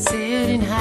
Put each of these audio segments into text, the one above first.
Sitting high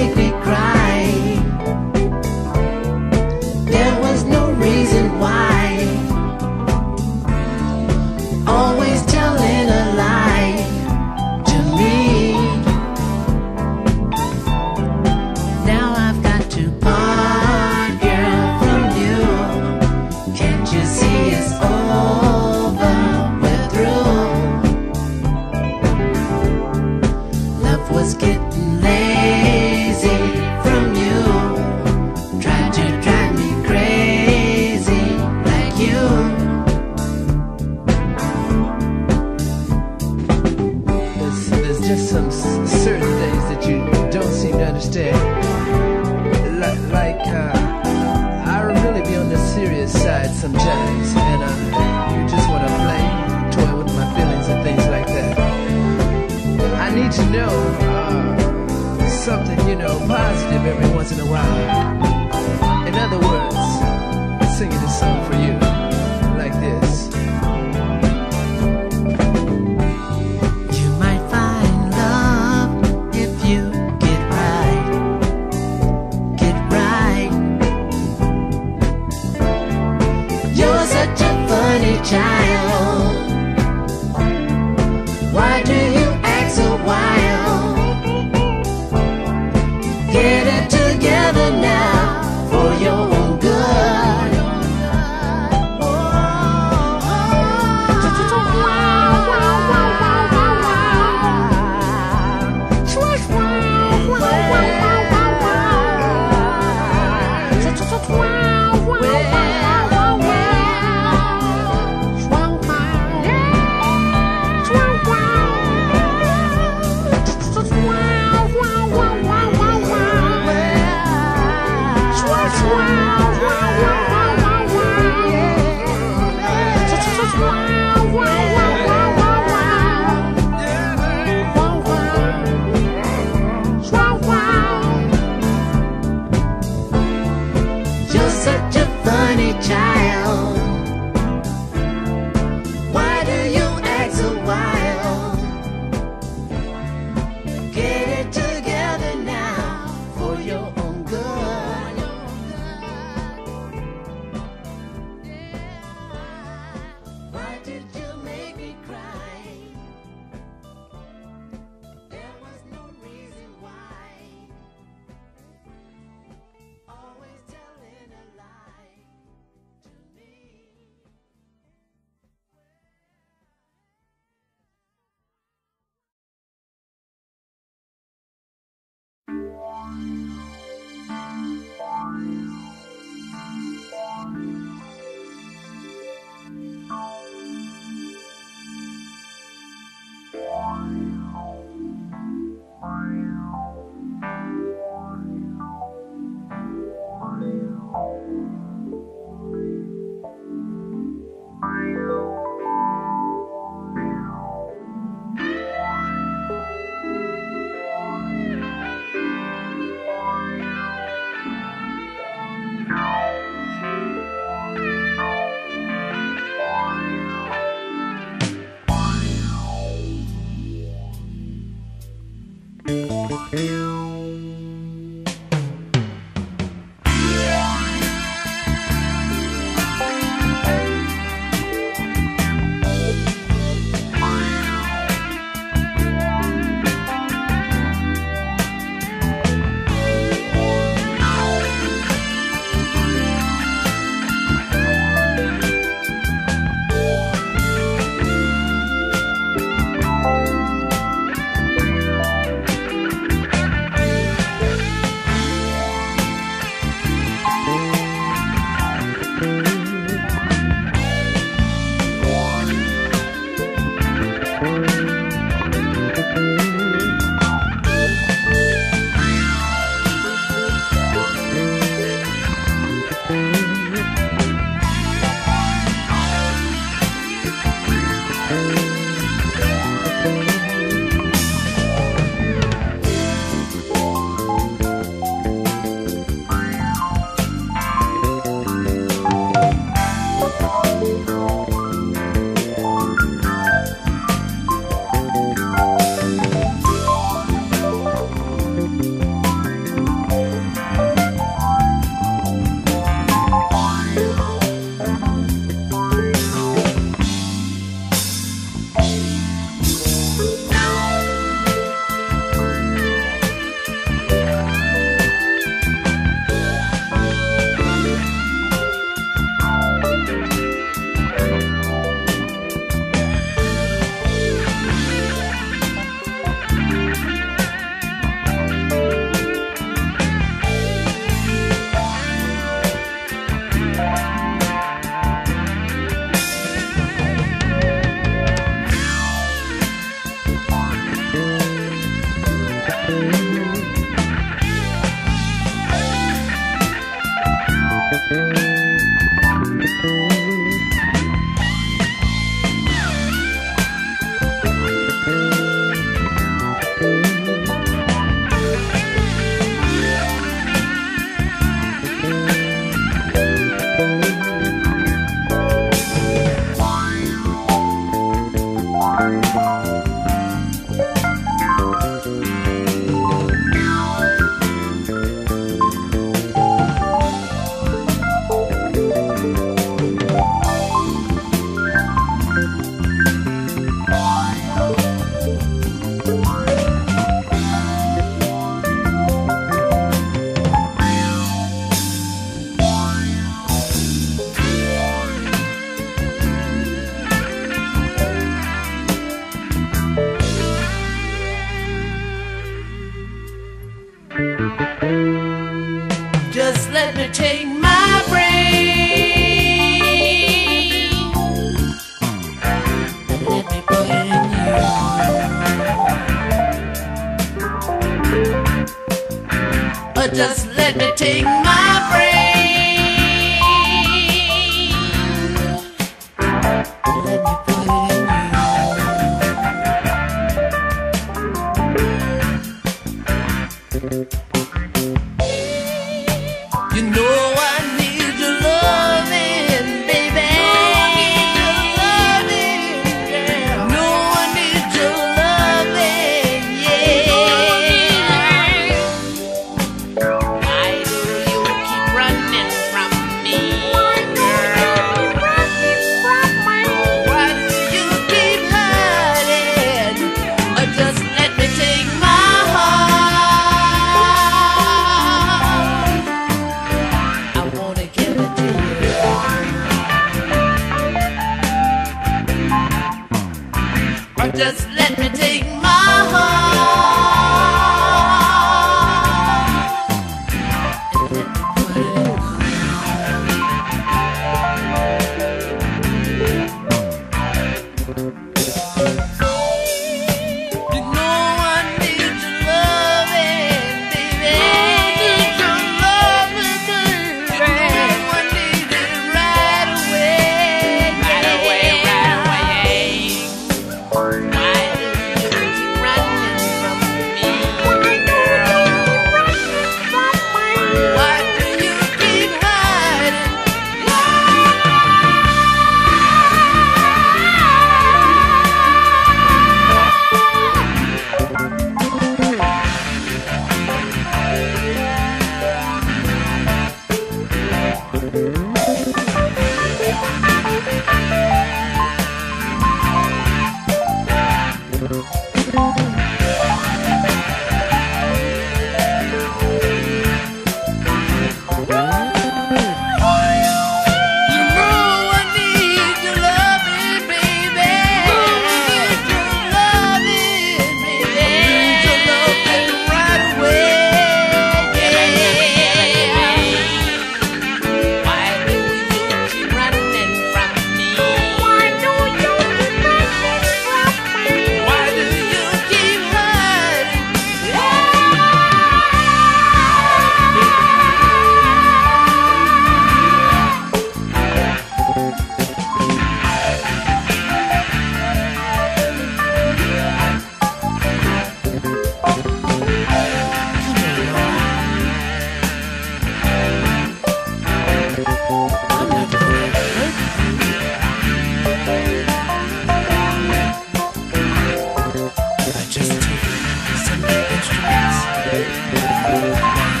Bye.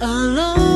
Alone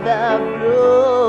Rather blue,